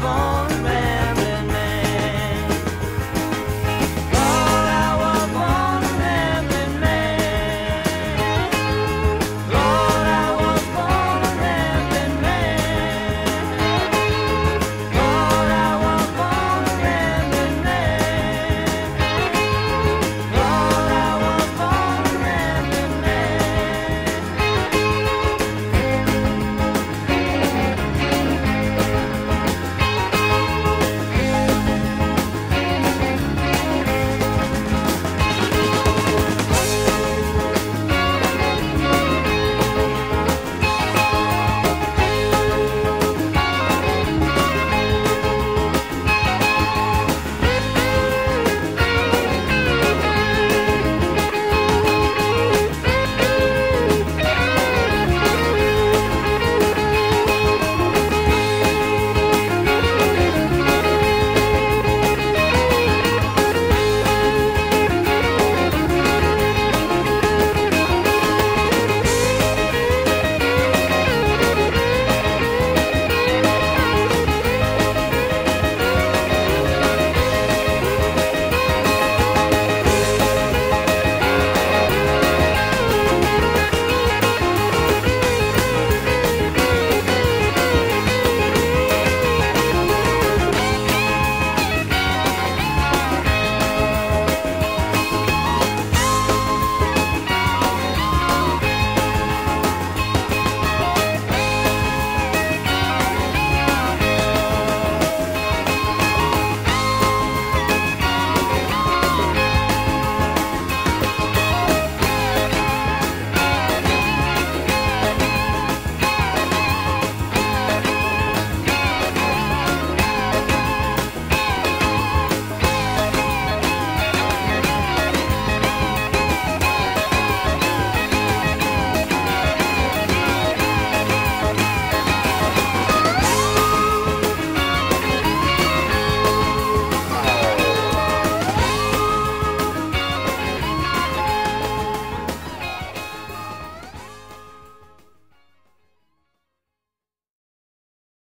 gone.